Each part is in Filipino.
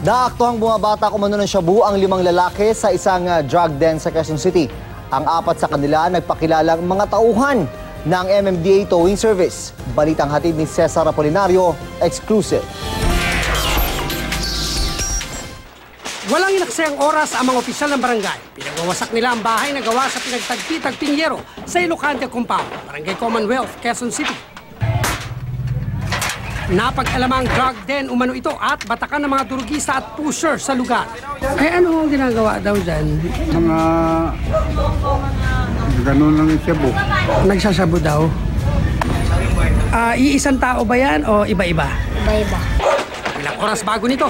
Naaktuhang bumabata kumano ng shabu ang limang lalaki sa isang ah, drug den sa Quezon City. Ang apat sa kanila nagpakilalang mga tauhan ng MMDA Towing Service. Balitang hatid ni Cesar Apolinario, exclusive. Walang inaksayang oras ang mga opisyal ng barangay. Pinagwawasak nila ang bahay na gawa sa pinagtagpi-tagping sa Ilocante Compound, Barangay Commonwealth, Quezon City. Napag-alamang drug den umano ito at batakan ng mga durugista at pusher sa lugar. Ay ano ang ginagawa daw dyan? mga ganun lang yung Cebu. Nagsasabu daw. Ah, iisang tao ba yan o iba-iba? Iba-iba. Ilang oras bago nito,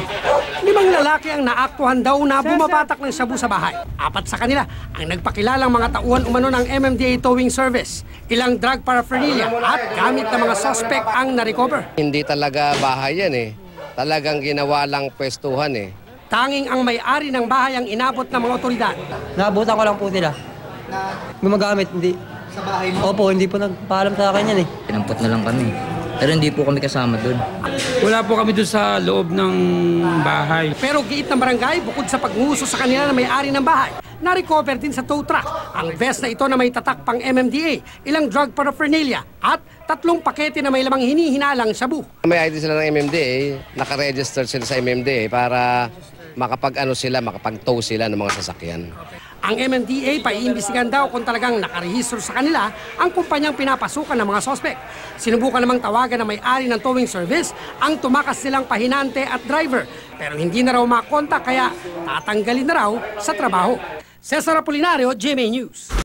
limang lalaki ang naaktuhan daw na bumabatak ng shabu sa bahay. Apat sa kanila ang nagpakilalang mga tauhan umano ng MMDA Towing Service. Ilang drug paraphernalia at gamit ng mga suspect ang na-recover. Hindi talaga bahay yan eh. Talagang ginawa lang pwestuhan eh. Tanging ang may-ari ng bahay ang inabot ng mga otoridad. Naabutan ko lang po sila. Gumagamit, hindi. Sa bahay mo? Opo, hindi po nagpaalam sa akin yan eh. Pinampot na lang kami. Pero hindi po kami kasama doon. Wala po kami doon sa loob ng bahay. Pero giit ng barangay, bukod sa pagmuso sa kanila na may-ari ng bahay, na-recover din sa tow truck ang vest na ito na may tatak pang MMDA, ilang drug paraphernalia at tatlong pakete na may lamang hinihinalang shabu. May ID sila ng MMDA, nakaregister sila sa MMDA para makapag-ano sila, makapag-tow sila ng mga sasakyan. Ang MMDA paiimbestigan daw kung talagang nakarehistro sa kanila ang kumpanyang pinapasukan ng mga sospek. Sinubukan namang tawagan ng may-ari ng towing service ang tumakas nilang pahinante at driver pero hindi na raw makontak kaya tatanggalin na raw sa trabaho. Cesar Apolinario, GMA News.